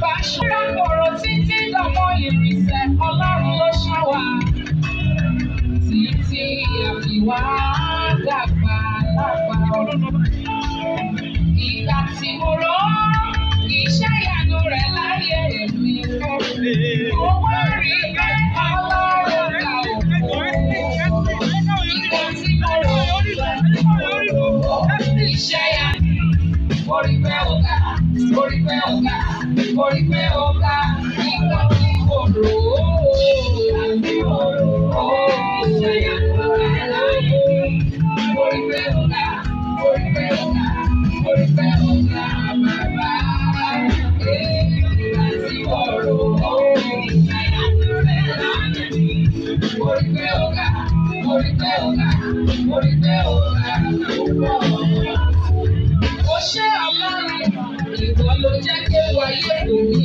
bá ṣọ́ra kòrò títí dọ̀mọ́ ìrìnsẹ̀ ọlọ́run ló ṣọ́ wa títí àfiwá dàgbà lápá ọlọ́run. morning.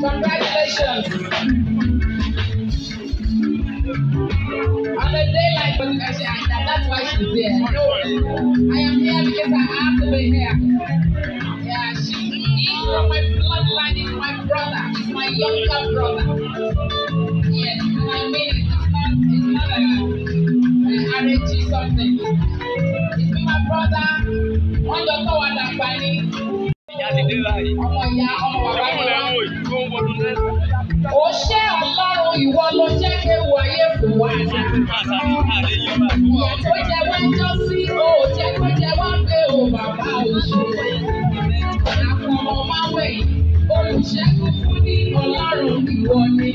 Congratulations. On a day like this, that's why she's there. I am here because I have to be here. Yeah, she's is from my bloodline, is my brother, is my younger brother. Yes, and I mean it. It's not, it's not a, a arranging something. It's been my brother, one doctor, one Oh my ìyá oh my mi. ó ṣe ọlọ́run ìwọ ló jẹ́ kí ewu ayé fò wá ní. ìyà tó wá jọ sí ó jẹ kó jẹ wá pé ó bàbá òṣù. àkànmọ́ máa wẹ̀ olùṣẹ́gun fún ní ọlọ́run ìwọ ni.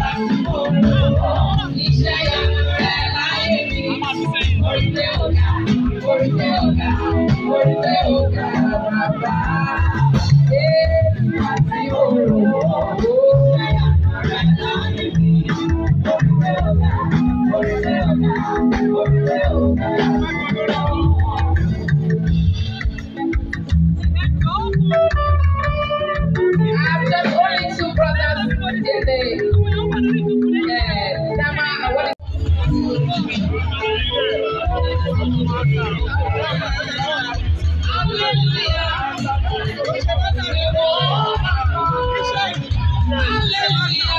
Thank you. ले लो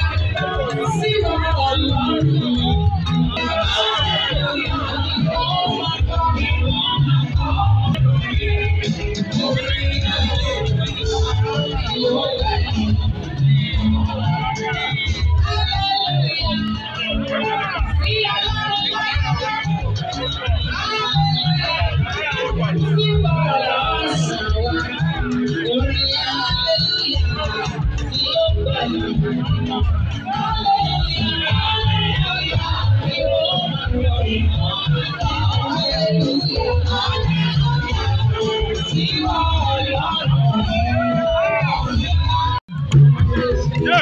Yeah.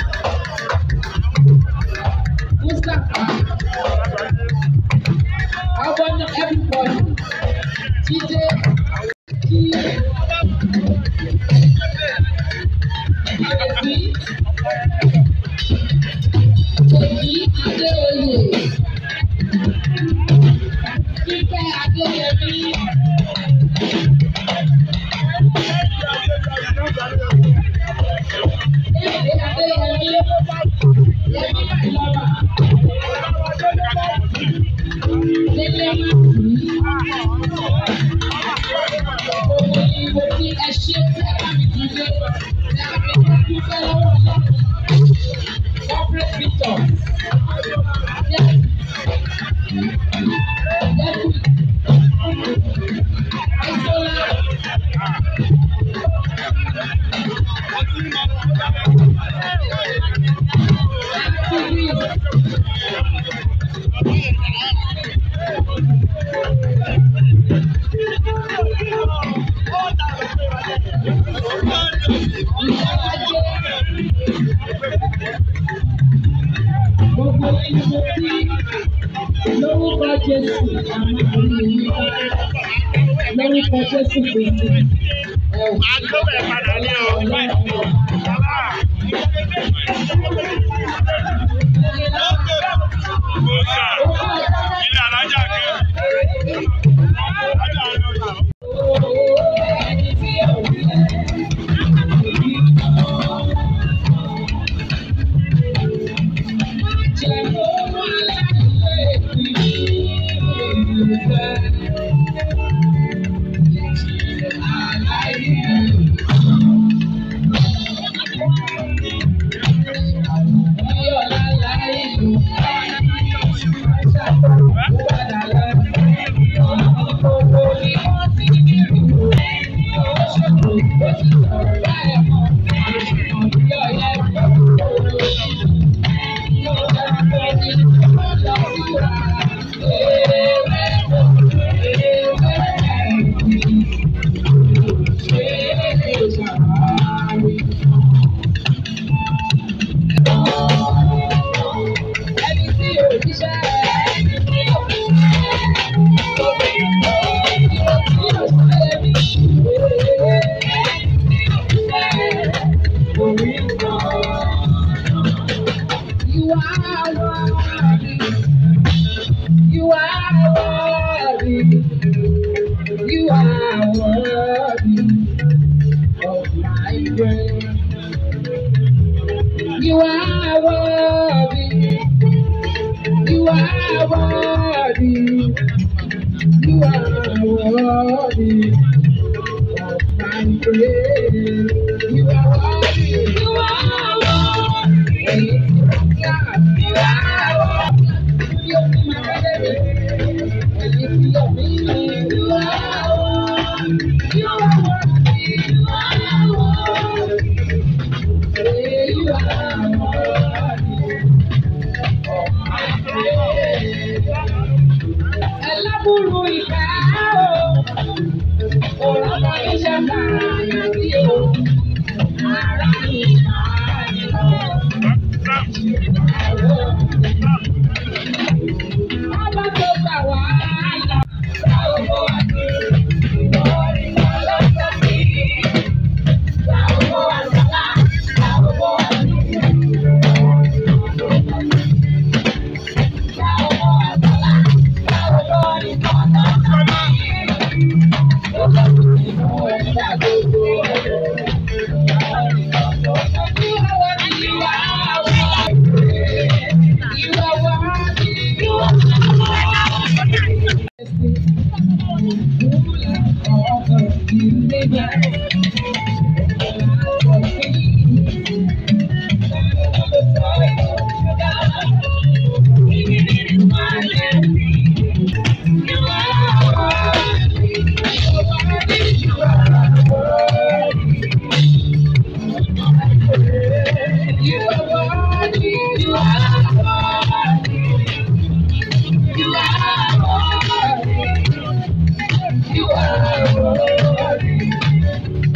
lórúkọ Jésù lórúkọ Jésù Kristi. Àdúgbò ẹ̀ padà ní o. Bàbá. You are worthy of my praise. Thank you.